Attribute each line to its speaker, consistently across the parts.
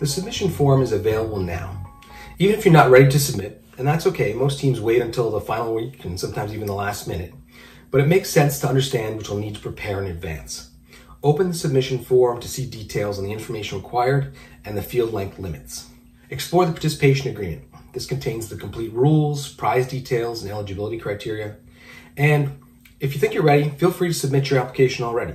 Speaker 1: The submission form is available now. Even if you're not ready to submit, and that's okay, most teams wait until the final week and sometimes even the last minute, but it makes sense to understand what you'll need to prepare in advance. Open the submission form to see details on the information required and the field length limits. Explore the participation agreement. This contains the complete rules, prize details, and eligibility criteria. And if you think you're ready, feel free to submit your application already.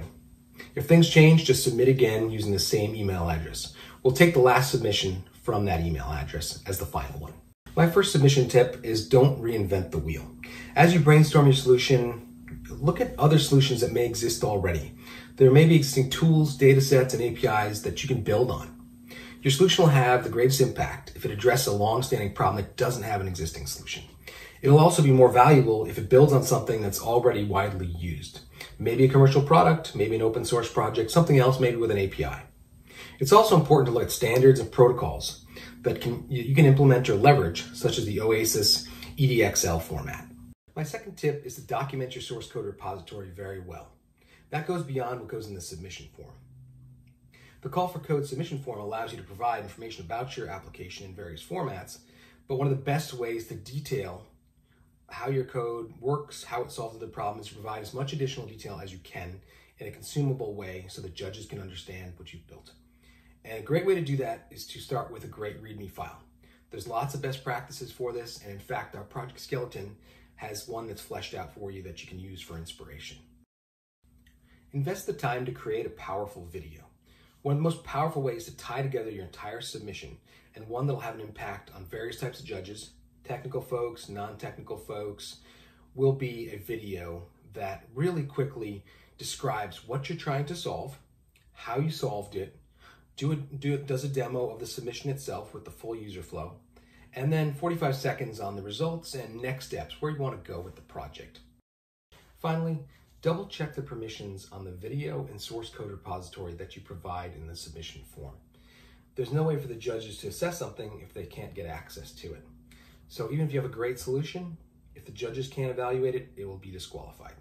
Speaker 1: If things change, just submit again using the same email address. We'll take the last submission from that email address as the final one. My first submission tip is don't reinvent the wheel. As you brainstorm your solution, look at other solutions that may exist already. There may be existing tools, data sets, and APIs that you can build on. Your solution will have the greatest impact if it addresses a long-standing problem that doesn't have an existing solution. It'll also be more valuable if it builds on something that's already widely used. Maybe a commercial product, maybe an open source project, something else maybe with an API. It's also important to look at standards and protocols that can, you can implement or leverage, such as the OASIS EDXL format. My second tip is to document your source code repository very well. That goes beyond what goes in the submission form. The call for code submission form allows you to provide information about your application in various formats, but one of the best ways to detail how your code works, how it solves the problem, is to provide as much additional detail as you can in a consumable way so that judges can understand what you've built. And a great way to do that is to start with a great README file. There's lots of best practices for this, and in fact, our project skeleton has one that's fleshed out for you that you can use for inspiration. Invest the time to create a powerful video. One of the most powerful ways to tie together your entire submission and one that'll have an impact on various types of judges, technical folks, non-technical folks, will be a video that really quickly describes what you're trying to solve, how you solved it, do it, do it, does a demo of the submission itself with the full user flow, and then 45 seconds on the results and next steps, where you want to go with the project. Finally, double check the permissions on the video and source code repository that you provide in the submission form. There's no way for the judges to assess something if they can't get access to it. So even if you have a great solution, if the judges can't evaluate it, it will be disqualified.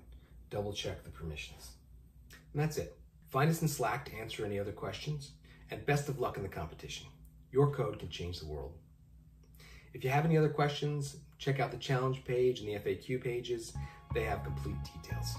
Speaker 1: Double check the permissions. And that's it. Find us in Slack to answer any other questions and best of luck in the competition. Your code can change the world. If you have any other questions, check out the challenge page and the FAQ pages. They have complete details.